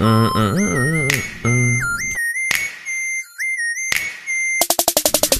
嗯嗯嗯嗯嗯嗯。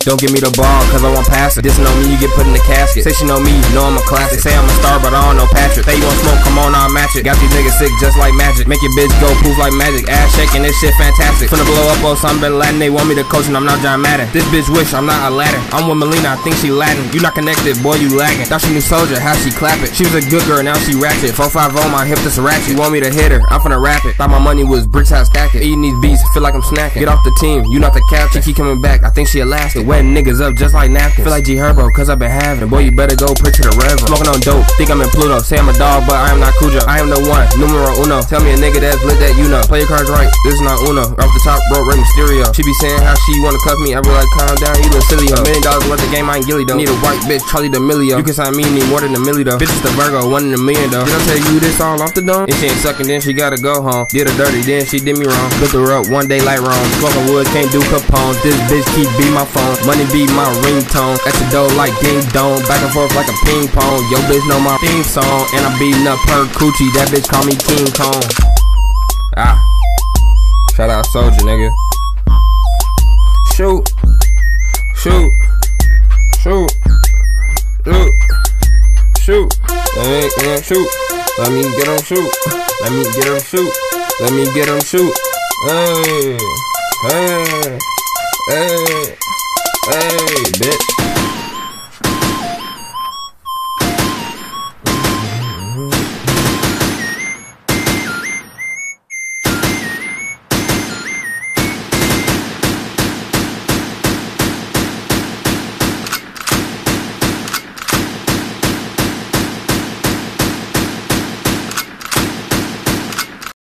Don't give me the ball, cause I won't pass it. This know me, you get put in the casket. Say she know me, know I'm a classic. Say I'm a star, but I don't know Patrick. Say you want smoke, come on, I'll match it. Got these niggas sick just like magic. Make your bitch go poof like magic. Ass shaking, this shit fantastic. Finna blow up on some Bin Laden. They want me to coach, and I'm not John Madden. This bitch wish I'm not a Aladdin. I'm with Melina, I think she Latin. You not connected, boy, you lagging. Thought she knew soldier, how she clap it. She was a good girl, now she ratchet. 450 my hip, this ratchet. You want me to hit her, I'm finna rap it. Thought my money was bricks out stack it. Eating these beats, feel like I'm snacking. Get off the team, you not the captain. She keep coming back, I think she elastic. Wetting niggas up just like napkins. Feel like G Herbo, cause I've been having. Boy, you better go to the reverend. Smoking on dope, think I'm in Pluto. Say I'm a dog, but I am not Cujo. I am the one, numero uno. Tell me a nigga that's lit that you know. Play your cards right, this is not Uno. Off the top, bro, Rey Mysterio. She be saying how she wanna cuff me. I be like, calm down, you look silly. A million dollars worth of game, I ain't gilly though. Need a white bitch, Charli D'Amelio. You can sign me, need more than a milli though. Bitch is the Virgo, one in a million though. Did I tell you this all off the dome? If she ain't sucking, then she gotta go home. Did her dirty, then she did me wrong. Look her up one day like wrong. Smoking wood, can't do Capones. This bitch keep be my phone. Money be my ringtone. At the door like ding dong. Back and forth like a ping pong. Yo, bitch know my theme song. And I'm beating up her coochie. That bitch call me King Kong. Ah. Shout out Soldier, nigga. Shoot. Shoot. Shoot. Shoot. Shoot. Let me shoot. Let me get him shoot. Let me get him shoot. Let me get him shoot. Hey. it.